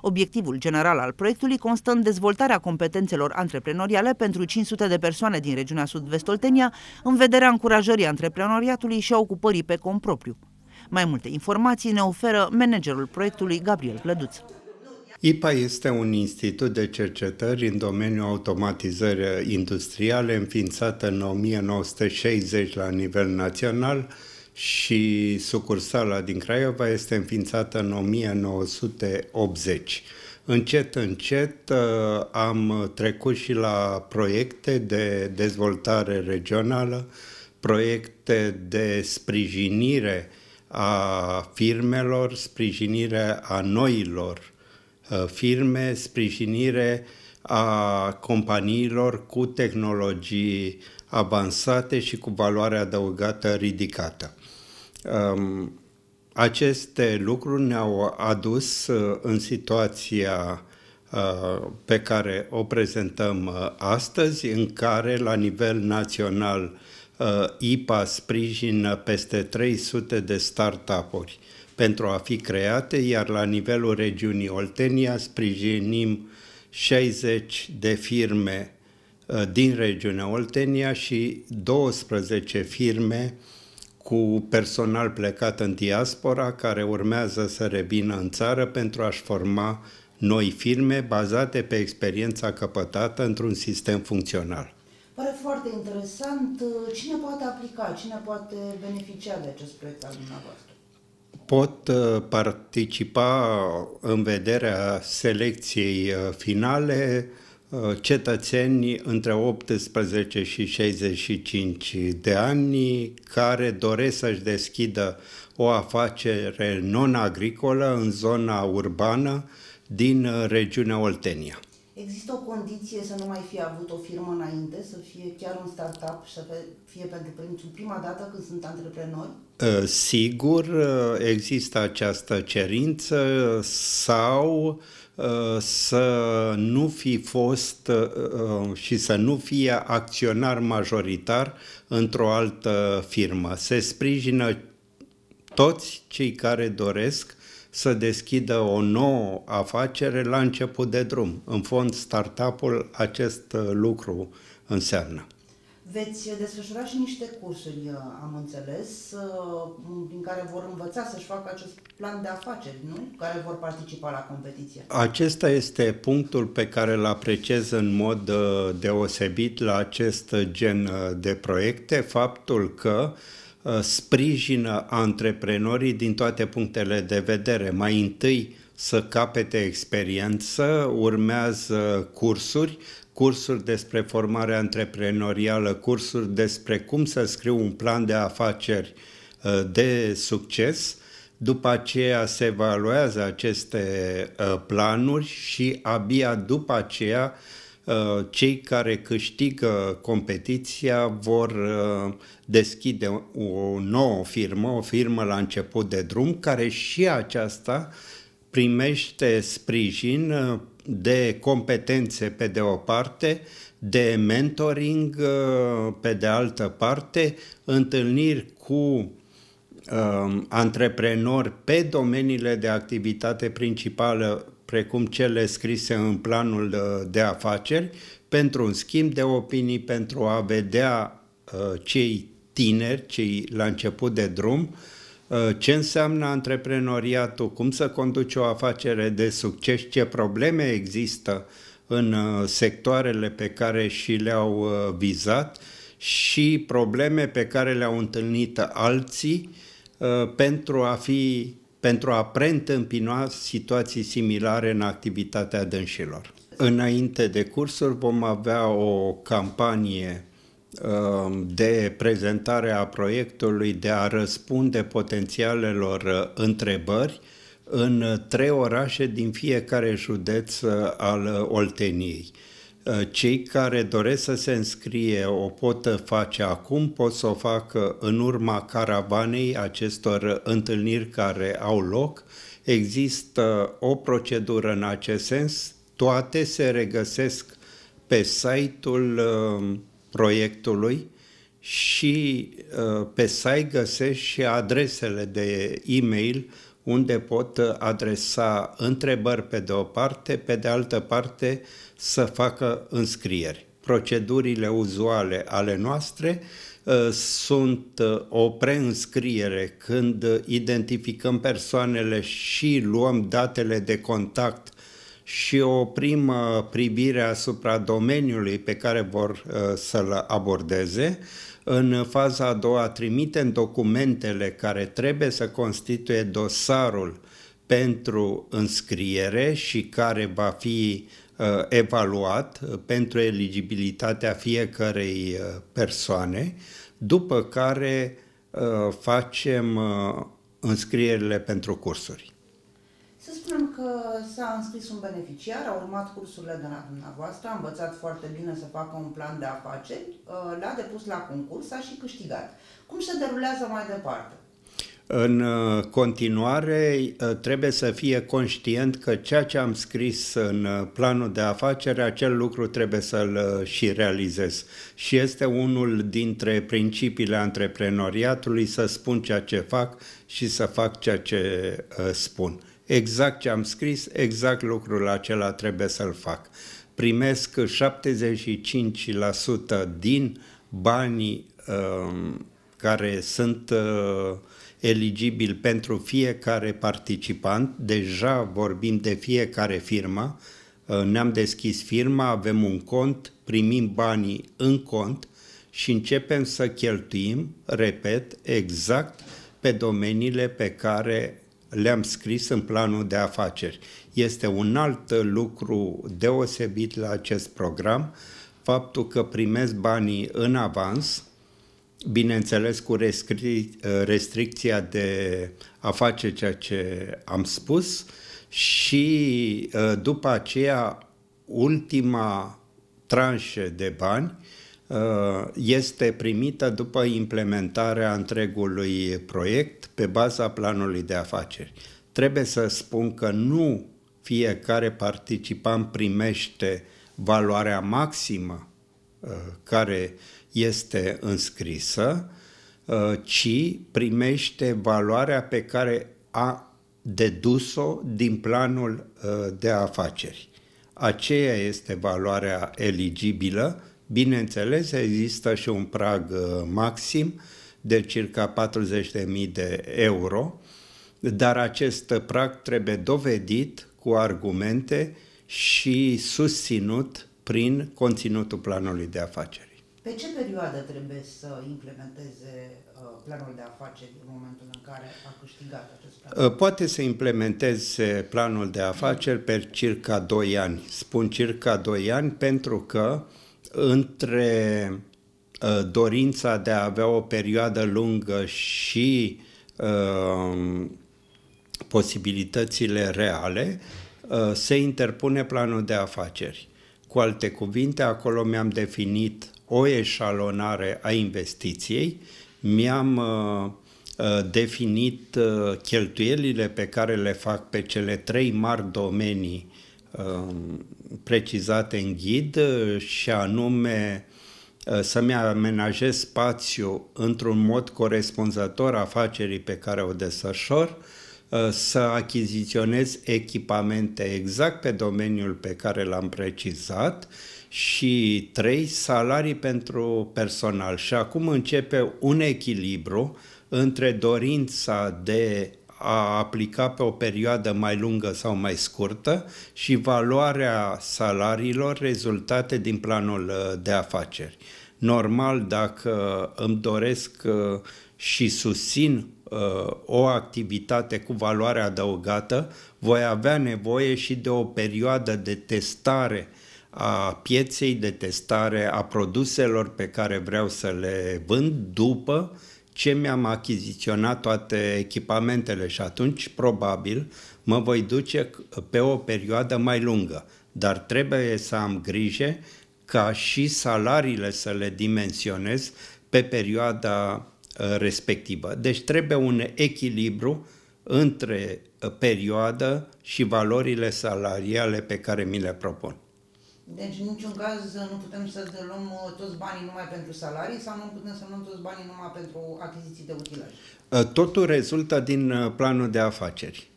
Obiectivul general al proiectului constă în dezvoltarea competențelor antreprenoriale pentru 500 de persoane din regiunea sud-vest Oltenia, în vederea încurajării antreprenoriatului și a ocupării pe compropriu. Mai multe informații ne oferă managerul proiectului Gabriel Clăduț. IPA este un institut de cercetări în domeniul automatizării industriale înființat în 1960 la nivel național și sucursala din Craiova este înființată în 1980. Încet, încet uh, am trecut și la proiecte de dezvoltare regională, proiecte de sprijinire a firmelor, sprijinire a noilor uh, firme, sprijinire a companiilor cu tehnologii avansate și cu valoare adăugată ridicată. Um, aceste lucruri ne-au adus uh, în situația uh, pe care o prezentăm astăzi, în care la nivel național Uh, IPA sprijină peste 300 de startup-uri pentru a fi create, iar la nivelul regiunii Oltenia sprijinim 60 de firme uh, din regiunea Oltenia și 12 firme cu personal plecat în diaspora care urmează să revină în țară pentru a-și forma noi firme bazate pe experiența căpătată într-un sistem funcțional. Pare foarte interesant. Cine poate aplica, cine poate beneficia de acest proiect al dumneavoastră? Pot uh, participa în vederea selecției uh, finale uh, cetățeni între 18 și 65 de ani care doresc să-și deschidă o afacere non-agricolă în zona urbană din regiunea Oltenia. Există o condiție să nu mai fie avut o firmă înainte, să fie chiar un startup și să fie pentru prima dată când sunt antreprenori? Ă, sigur, ă, există această cerință sau ă, să nu fi fost și să nu fie acționar majoritar într-o altă firmă. Se sprijină toți cei care doresc să deschidă o nouă afacere la început de drum. În fond, startup-ul acest uh, lucru înseamnă. Veți desfășura și niște cursuri, uh, am înțeles, uh, din care vor învăța să-și facă acest plan de afaceri, nu? Care vor participa la competiție. Acesta este punctul pe care îl apreciez în mod deosebit la acest gen de proiecte, faptul că uh, Uh, sprijină antreprenorii din toate punctele de vedere. Mai întâi să capete experiență, urmează cursuri, cursuri despre formare antreprenorială, cursuri despre cum să scriu un plan de afaceri uh, de succes, după aceea se evaluează aceste uh, planuri și abia după aceea Uh, cei care câștigă competiția vor uh, deschide o nouă firmă, o firmă la început de drum, care și aceasta primește sprijin uh, de competențe pe de o parte, de mentoring pe de altă parte, întâlniri cu antreprenori pe domeniile de activitate principală precum cele scrise în planul de afaceri, pentru un schimb de opinii, pentru a vedea uh, cei tineri, cei la început de drum, uh, ce înseamnă antreprenoriatul, cum să conduci o afacere de succes, ce probleme există în uh, sectoarele pe care și le-au vizat și probleme pe care le-au întâlnit alții pentru a fi pentru a preîntâmpina situații similare în activitatea dânșilor. Înainte de cursuri vom avea o campanie um, de prezentare a proiectului de a răspunde potențialelor uh, întrebări în trei orașe din fiecare județ uh, al Olteniei. Uh, cei care doresc să se înscrie o pot face acum, pot să o facă în urma caravanei acestor întâlniri care au loc. Există o procedură în acest sens, toate se regăsesc pe site-ul uh, proiectului și uh, pe site găsești și adresele de e-mail unde pot adresa întrebări pe de o parte, pe de altă parte să facă înscrieri. Procedurile uzuale ale noastre uh, sunt uh, o preînscriere când identificăm persoanele și luăm datele de contact și o primă privire asupra domeniului pe care vor uh, să-l abordeze. În faza a doua trimitem documentele care trebuie să constituie dosarul pentru înscriere și care va fi uh, evaluat uh, pentru eligibilitatea fiecărei persoane, după care facem înscrierile pentru cursuri. Să spunem că s-a înscris un beneficiar, a urmat cursurile de la dumneavoastră, a învățat foarte bine să facă un plan de afaceri, uh, l-a depus la concurs, a și câștigat. Cum se derulează mai departe? În uh, continuare, uh, trebuie să fie conștient că ceea ce am scris în planul de afacere, acel lucru trebuie să-l și realizez. Și este unul dintre principiile antreprenoriatului să spun ceea ce fac și să fac ceea ce spun exact ce am scris, exact lucrul acela trebuie să-l fac. Primesc 75% din banii uh, care sunt uh, eligibili pentru fiecare participant. Deja vorbim de fiecare firmă. Uh, ne-am deschis firma, avem un cont, primim banii în cont și începem să cheltuim, repet, exact pe domeniile pe care le-am scris în planul de afaceri. Este un alt lucru deosebit la acest program, faptul că primesc banii în avans, bineînțeles cu restric- restricția de a face ceea ce am spus și ă, după aceea ultima tranșă de bani Uh, este primită după implementarea întregului proiect pe baza planului de afaceri. Trebuie să spun că nu fiecare participant primește valoarea maximă uh, care este înscrisă, uh, ci primește valoarea pe care a dedus-o din planul de afaceri. Aceea este valoarea eligibilă Bineînțeles, există și un prag uh, maxim de circa 40.000 de euro, dar acest prag trebuie dovedit cu argumente și susținut prin conținutul planului de afaceri. Pe ce perioadă trebuie să implementeze uh, planul de afaceri în momentul în care a câștigat acest plan? Uh, poate să implementeze planul de afaceri pe circa 2 ani. Spun circa 2 ani pentru că între uh, dorința de a avea o perioadă lungă și uh, posibilitățile reale, uh, se interpune planul de afaceri. Cu alte cuvinte, acolo mi-am definit o eșalonare a investiției, mi-am uh, uh, definit uh, cheltuielile pe care le fac pe cele trei mari domenii Um, precizate în ghid uh, și anume uh, să-mi amenajez spațiu într-un mod corespunzător afacerii pe care o desfășor, uh, să achiziționez echipamente exact pe domeniul pe care l-am precizat și trei salarii pentru personal. Și acum începe un echilibru între dorința de a aplica pe o perioadă mai lungă sau mai scurtă și valoarea salariilor rezultate din planul uh, de afaceri. Normal, dacă îmi doresc uh, și susțin uh, o activitate cu valoare adăugată, voi avea nevoie și de o perioadă de testare a pieței, de testare a produselor pe care vreau să le vând după ce mi-am achiziționat toate echipamentele și atunci probabil mă voi duce pe o perioadă mai lungă. Dar trebuie să am grijă ca și salariile să le dimensionez pe perioada uh, respectivă. Deci trebuie un echilibru între uh, perioadă și valorile salariale pe care mi le propun. Deci, în niciun caz, nu putem să luăm uh, toți banii numai pentru salarii sau nu putem să luăm toți banii numai pentru achiziții de utilaj? Uh, totul rezultă din uh, planul de afaceri.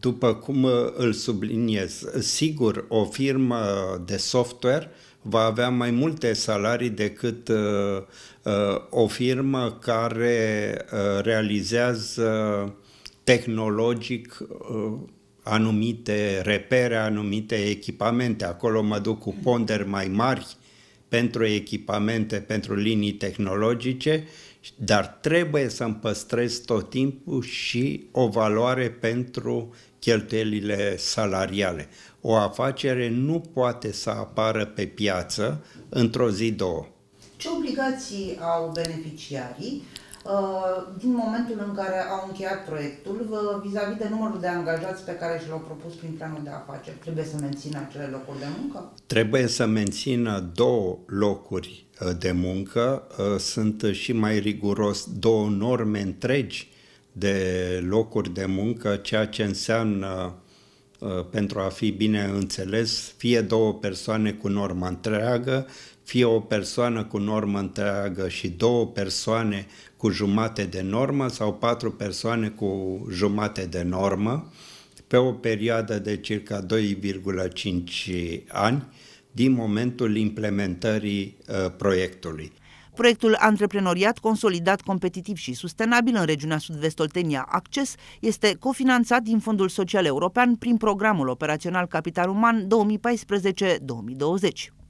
După cum îl subliniez, sigur, o firmă de software va avea mai multe salarii decât uh, uh, o firmă care uh, realizează tehnologic uh, anumite repere, anumite echipamente. Acolo mă duc cu ponderi mai mari pentru echipamente, pentru linii tehnologice, dar trebuie să-mi păstrez tot timpul și o valoare pentru cheltuielile salariale. O afacere nu poate să apară pe piață într-o zi, două. Ce obligații au beneficiarii Uh, din momentul în care au încheiat proiectul vis-a-vis de numărul de angajați pe care și l-au propus prin planul de afaceri. Trebuie să mențină acele locuri de muncă? Trebuie să mențină două locuri uh, de muncă. Uh, sunt și mai riguros două norme întregi de locuri de muncă, ceea ce înseamnă pentru a fi bine înțeles, fie două persoane cu normă întreagă, fie o persoană cu normă întreagă și două persoane cu jumate de normă sau patru persoane cu jumate de normă pe o perioadă de circa 2,5 ani din momentul implementării uh, proiectului. Proiectul Antreprenoriat Consolidat Competitiv și Sustenabil în regiunea Sud-Vest Oltenia Acces este cofinanțat din Fondul Social European prin Programul Operațional Capital Uman 2014-2020.